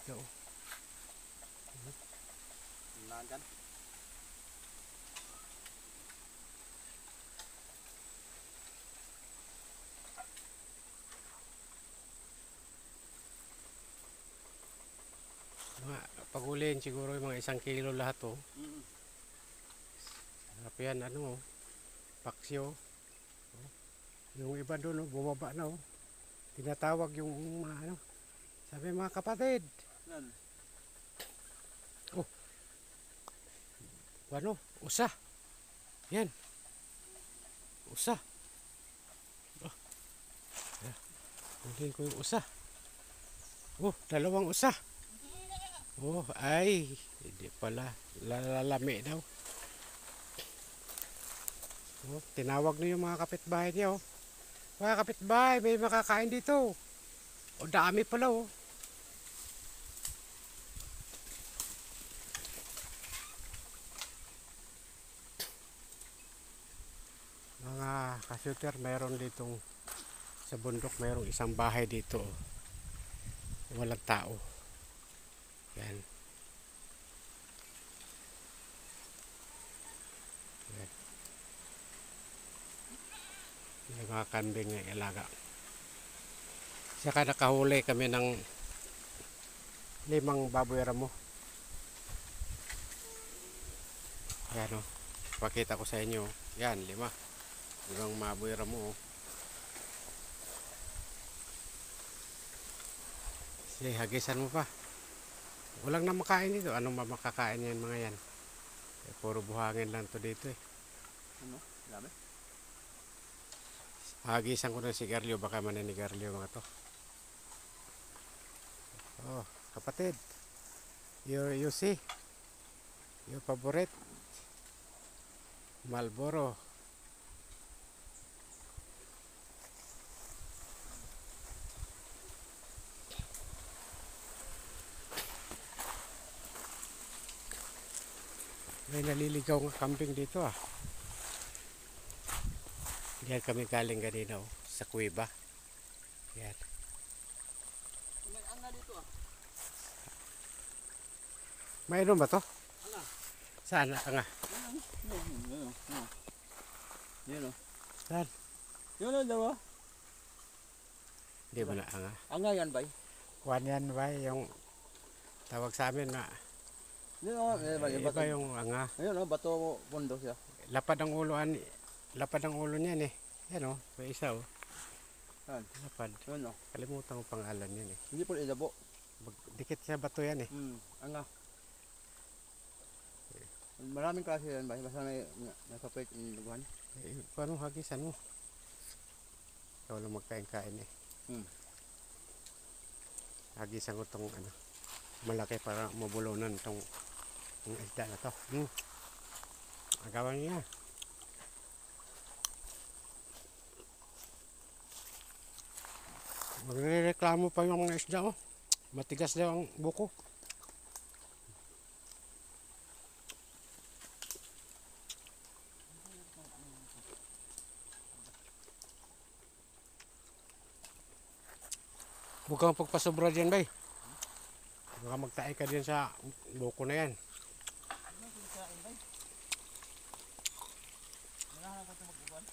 isda oh. Nangan. Mga pagulihin siguro yung mga isang kilo lahat oh. Mm. Sarap yan, ano oh. Paksyo. Oh. Yung iba doon oh, bumaba na oh. Tinatawag yung mga ano. Sabi mga kapatid, Yan. ano, usa. Yan. Usa. Oh. Huliin ko yung usa. Oh, dalawang usa. Oh, ay. Hindi pala. Lalalami daw. Oh, tinawag na yung mga kapitbahay niya oh. Mga kapitbahay, may makakain dito. O dami pala oh. Mga kasuter, mayroon ditong sa bundok, mayroong isang bahay dito. oh. Walang tao. Yan. Yan. Yung mga kambing ng ilaga. Saka nakahuli kami ng limang baboy ramo. Yan o. Pakita ko sa inyo. Yan, lima. Limang baboy ramo. oh. Sige, hagisan mo pa. Walang na makain dito. Anong ma- makakain yan mga yan? Eh, puro buhangin lang to dito eh. Ano? Dami. Hagisan ko ng sigarilyo. Baka maninigarilyo mga to. Oh, kapatid. You, you see? Your favorite? Marlboro. May naliligaw ng kambing dito ah. Diyan kami galing kanina oh, sa kuweba. Yan. May anga dito ah. Mayroon ba to? Anga. Saan ah, nga? Yan. Oh. Saan? Yan oh, dawa. Hindi mo na anga. Anga yan bay. Kuhan yan ba yung tawag sa amin na Yan oh. Eh, bay, iba yung anga. Ayun oh, bato pondo siya. Lapad ang ulo an lapad ang ulo niyan eh. Yan oh, may isa oh. Saan? Lapad. Yan oh. Kalimutan ko pangalan yan eh. Hindi po ilabo. Dikit sa bato yan eh. Hmm. Anga. Maraming klase yan bay. Basta may nakapit yung luguhan. eh paano hagisan mo? Ikaw lang magkain-kain eh. Hmm. Hagisan ko tong ano, malaki para mabulunan tong yung isda na to. Hmm. Agawan niya. Magrereklamo pa yung mga isda oh. Matigas daw ang buko. Huwag kang pagpasobra dyan, bay. Baka magtae ka din sa buko na yan. kailangan ko ito mag-uwan?